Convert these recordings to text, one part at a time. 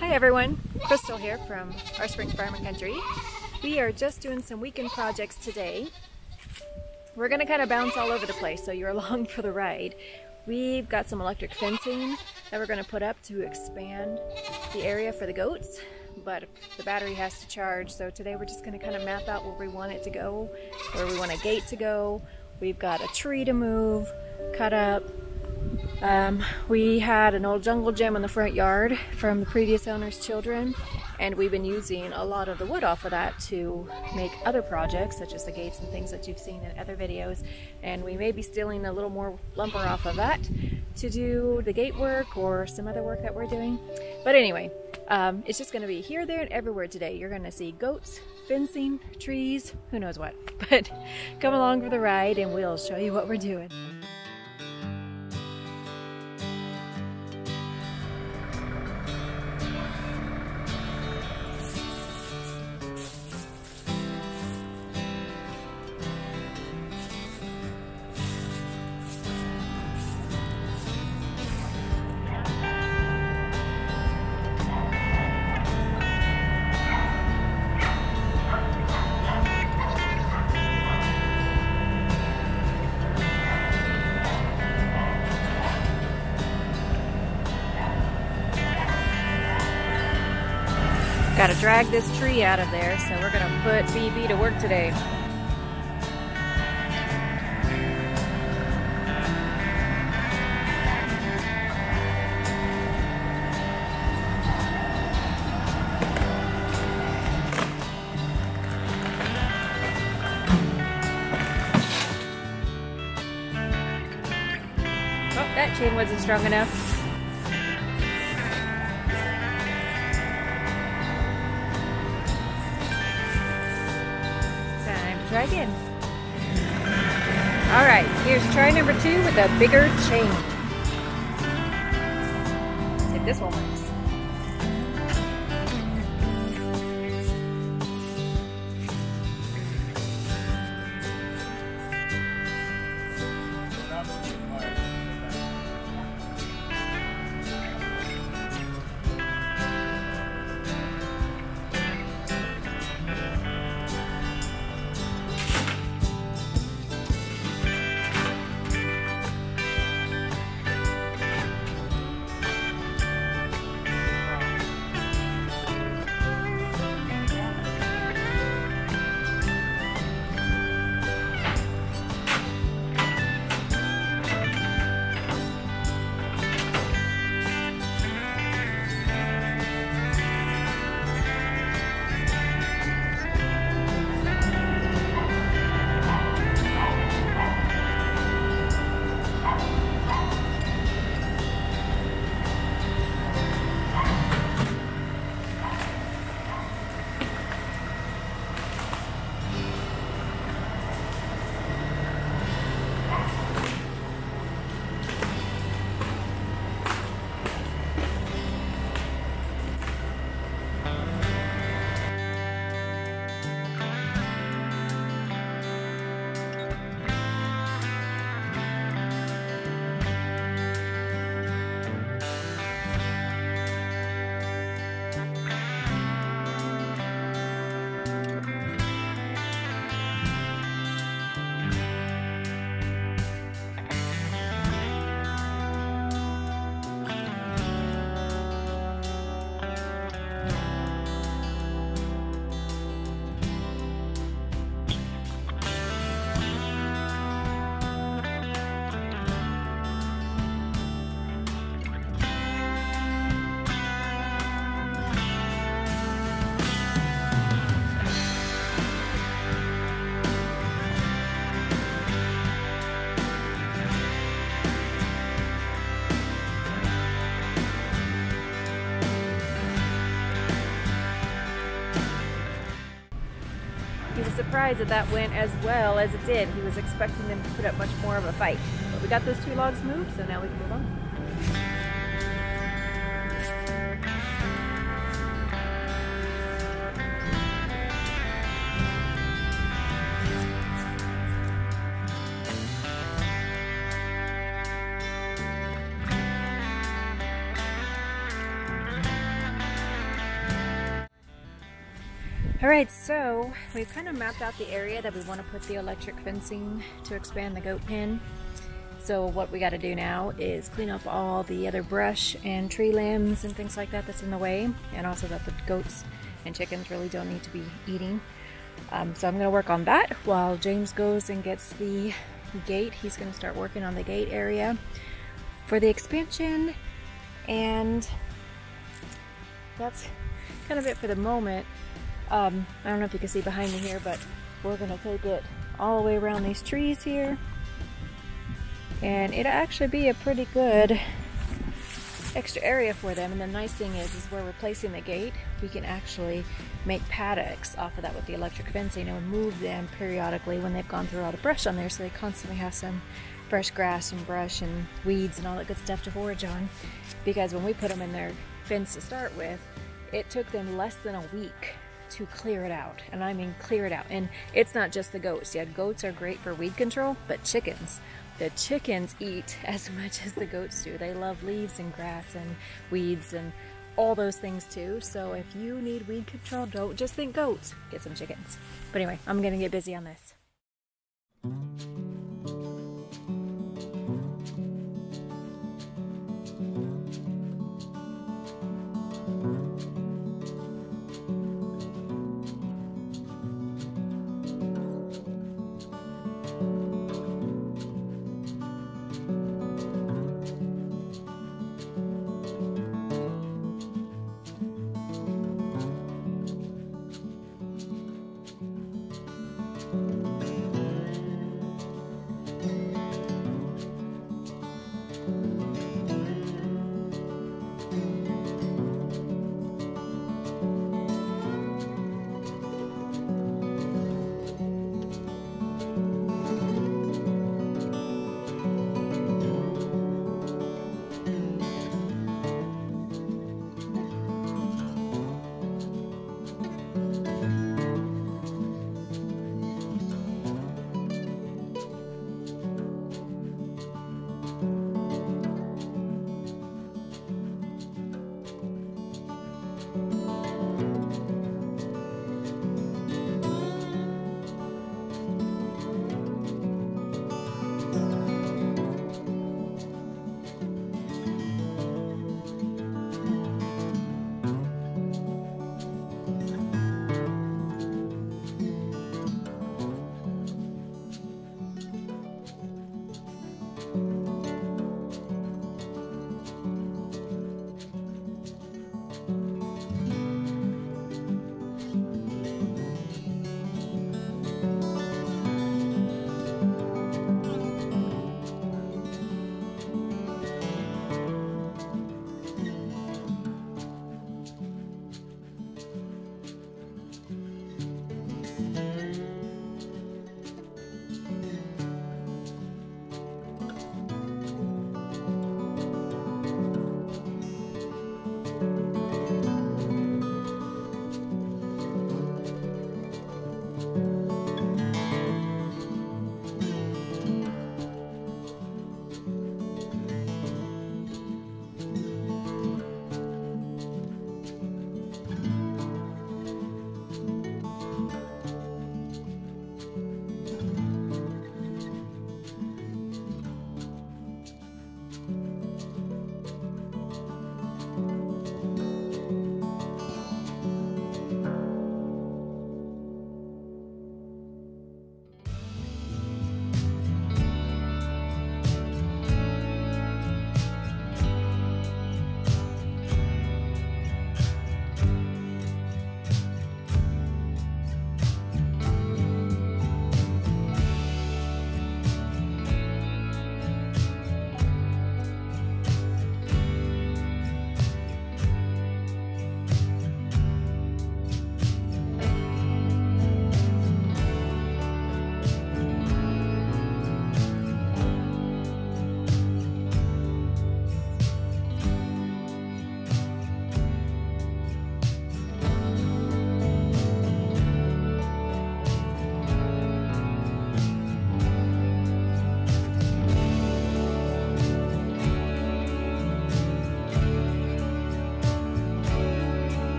Hi everyone, Crystal here from R Spryng Farm and Country. We are just doing some weekend projects today. We're to kind of bounce all over the place so you're along for the ride. We've got some electric fencing that we're to put up to expand the area for the goats, but the battery has to charge so today we're just to kind of map out where we want it to go, where we want a gate to go. We've got a tree to move, cut up, um, we had an old jungle gym in the front yard from the previous owner's children and we've been using a lot of the wood off of that to make other projects such as the gates and things that you've seen in other videos. And we may be stealing a little more lumber off of that to do the gate work or some other work that we're doing. But anyway um, it's just going to be here there and everywhere today. You're going to see goats fencing trees who knows what. But come along for the ride and we'll show you what we're doing Got to drag this tree out of there, so we're going to put BB to work today. Oh, that chain wasn't strong enough. Try again. All right, here's try number two with a bigger chain. Take this one surprised that that went as well as it did. He was expecting them to put up much more of a fight. But we got those two logs moved, so now we can move on. All right, so we've kind of mapped out the area that we want to put the electric fencing to expand the goat pen. So what we got to do now is clean up all the other brush and tree limbs and things like that that's in the way, and also that the goats and chickens really don't need to be eating. Um, so I'm going to work on that while James goes and gets the gate. He's going to start working on the gate area for the expansion, and that's kind of it for the moment. Um, I don't know if you can see behind me here, but we're gonna take it all the way around these trees here. And it'll actually be a pretty good extra area for them. And the nice thing is, is we're replacing the gate. We can actually make paddocks off of that with the electric fencing and move them periodically when they've gone through all the brush on there. So they constantly have some fresh grass and brush and weeds and all that good stuff to forage on. Because when we put them in their fence to start with, it took them less than a week to clear it out. And I mean clear it out. And it's not just the goats. Yeah, goats are great for weed control, but chickens. The chickens eat as much as the goats do. They love leaves and grass and weeds and all those things too. So if you need weed control, don't just think goats. Get some chickens. But anyway, I'm going to get busy on this.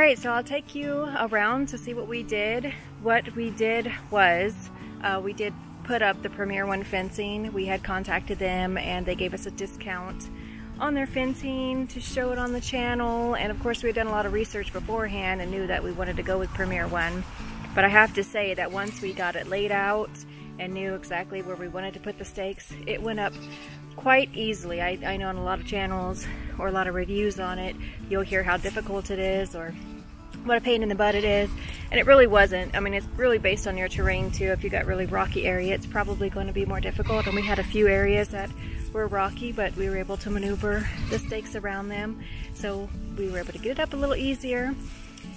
Right, so I'll take you around to see what we did. What we did was uh, we did put up the Premier One fencing. We had contacted them and they gave us a discount on their fencing to show it on the channel. And of course we had done a lot of research beforehand and knew that we wanted to go with Premier One. But I have to say that once we got it laid out and knew exactly where we wanted to put the stakes, it went up quite easily. I, I know on a lot of channels or a lot of reviews on it, you'll hear how difficult it is or what a pain in the butt it is. And it really wasn't. I mean, it's really based on your terrain too. If you got really rocky area, it's probably going to be more difficult. And we had a few areas that were rocky, but we were able to maneuver the stakes around them. So we were able to get it up a little easier.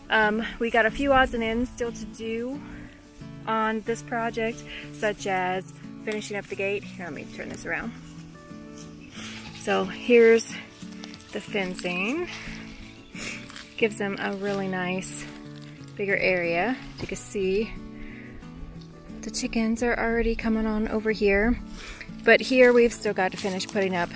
Um, we got a few odds and ends still to do on this project, such as finishing up the gate. Here, let me turn this around. So here's the fencing. Gives them a really nice bigger area. You can see the chickens are already coming on over here. But here we've still got to finish putting up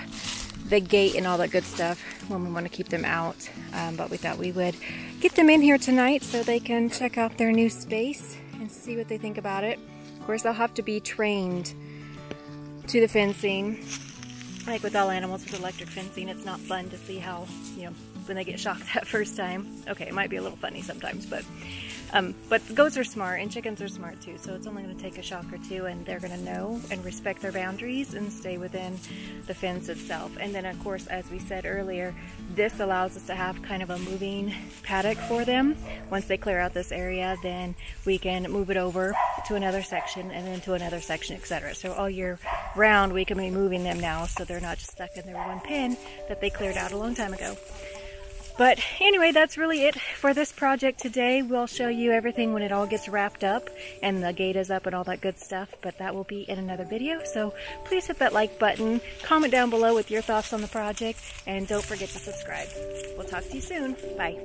the gate and all that good stuff when we want to keep them out. Um, but we thought we would get them in here tonight so they can check out their new space and see what they think about it. Of course, they'll have to be trained to the fencing. Like with all animals with electric fencing, it's not fun to see how, you know, when they get shocked that first time. Okay, it might be a little funny sometimes, but um, but goats are smart and chickens are smart too, so it's only going to take a shock or two and they're going to know and respect their boundaries and stay within the fence itself. And then of course, as we said earlier, this allows us to have kind of a moving paddock for them. Once they clear out this area, then we can move it over to another section and then to another section, etc. So all year round, we can be moving them now so they're not just stuck in their one pen that they cleared out a long time ago. But anyway, that's really it for this project today. We'll show you everything when it all gets wrapped up and the gate is up and all that good stuff, but that will be in another video. So please hit that like button, comment down below with your thoughts on the project, and don't forget to subscribe. We'll talk to you soon. Bye.